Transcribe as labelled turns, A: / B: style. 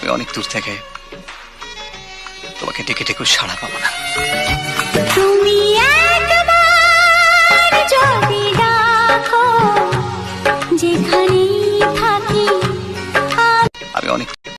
A: আমি অনেক দূর থেকে তোমাকে ডেকে ডেকে সাড়া পাবো না।